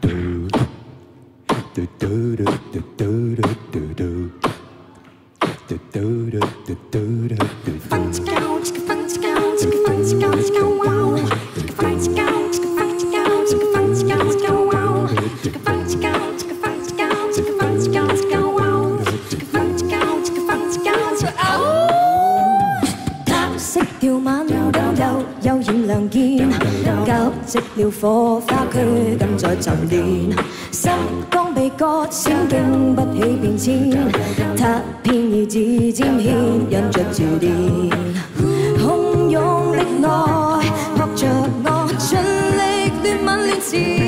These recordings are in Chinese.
do do do do do do do do do do do do do do do do do Wow. 条晚灯幽幽掩亮剑交织了火花拘禁在沉淀心刚被割损经不起变迁他偏以指尖牵引着磁电汹涌的爱扑着我尽力乱吻乱缠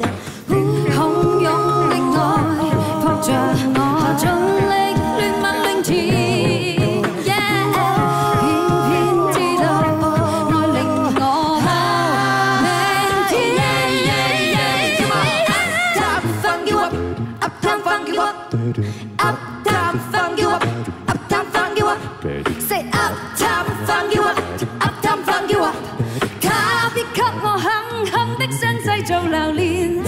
Up top, fun give up. Up top, fun give up. Say up fun give up. Up fun give up. 他必给我狠狠的伤势做留念，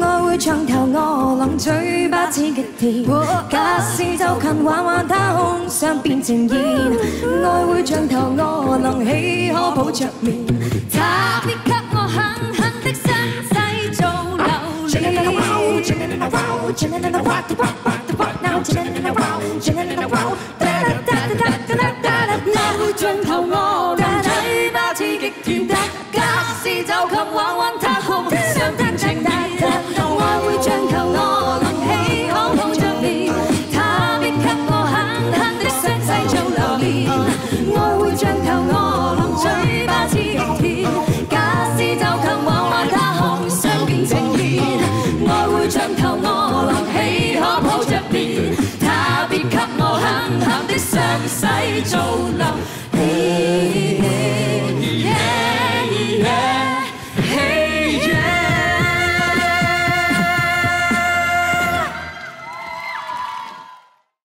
爱会像头饿狼，嘴巴似极甜。假使走近，玩玩他胸上变呈现，爱会像头饿狼，岂可抱着眠？他必给我狠狠的伤势做留念。around, chilling in a row, chilling in a row. 唔使造留。